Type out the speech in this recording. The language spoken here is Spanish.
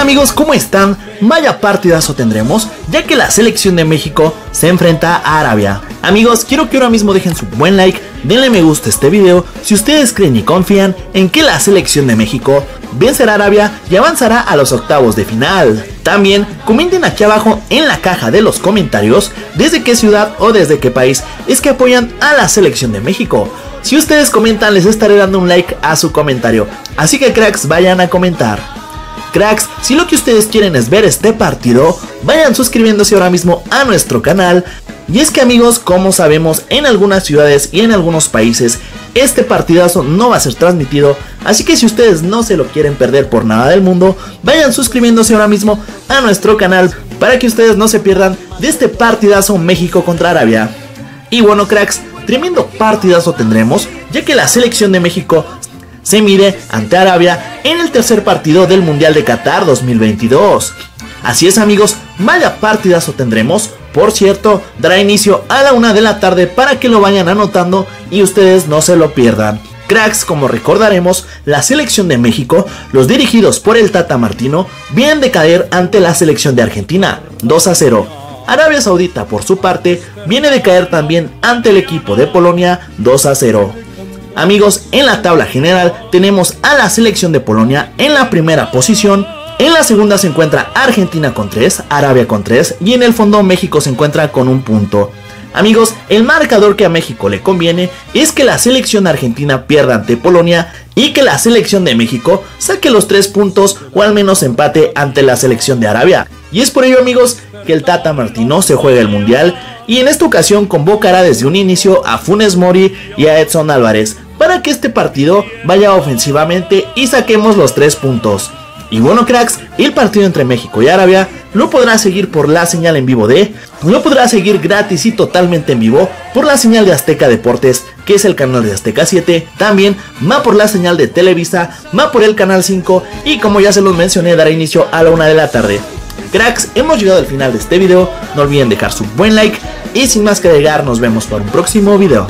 amigos? ¿Cómo están? Vaya partidazo tendremos, ya que la selección de México se enfrenta a Arabia. Amigos, quiero que ahora mismo dejen su buen like, denle me gusta a este video si ustedes creen y confían en que la selección de México vencerá a Arabia y avanzará a los octavos de final. También comenten aquí abajo en la caja de los comentarios desde qué ciudad o desde qué país es que apoyan a la selección de México. Si ustedes comentan les estaré dando un like a su comentario, así que cracks vayan a comentar. Cracks, si lo que ustedes quieren es ver este partido, vayan suscribiéndose ahora mismo a nuestro canal. Y es que amigos, como sabemos, en algunas ciudades y en algunos países, este partidazo no va a ser transmitido. Así que si ustedes no se lo quieren perder por nada del mundo, vayan suscribiéndose ahora mismo a nuestro canal para que ustedes no se pierdan de este partidazo México contra Arabia. Y bueno cracks, tremendo partidazo tendremos, ya que la selección de México se mide ante Arabia en el tercer partido del Mundial de Qatar 2022. Así es amigos, vaya partidazo tendremos. Por cierto, dará inicio a la una de la tarde para que lo vayan anotando y ustedes no se lo pierdan. Cracks, como recordaremos, la selección de México, los dirigidos por el Tata Martino, vienen de caer ante la selección de Argentina, 2 a 0. Arabia Saudita, por su parte, viene de caer también ante el equipo de Polonia, 2 a 0. Amigos, en la tabla general tenemos a la selección de Polonia en la primera posición. En la segunda se encuentra Argentina con 3, Arabia con 3 y en el fondo México se encuentra con un punto. Amigos, el marcador que a México le conviene es que la selección argentina pierda ante Polonia y que la selección de México saque los 3 puntos o al menos empate ante la selección de Arabia. Y es por ello amigos que el Tata Martino se juega el Mundial y en esta ocasión convocará desde un inicio a Funes Mori y a Edson Álvarez para que este partido vaya ofensivamente y saquemos los 3 puntos. Y bueno cracks, el partido entre México y Arabia lo podrá seguir por la señal en vivo de, lo podrá seguir gratis y totalmente en vivo por la señal de Azteca Deportes, que es el canal de Azteca 7, también va por la señal de Televisa, va por el canal 5 y como ya se los mencioné dará inicio a la 1 de la tarde. Cracks, hemos llegado al final de este video, no olviden dejar su buen like y sin más que agregar nos vemos para un próximo video.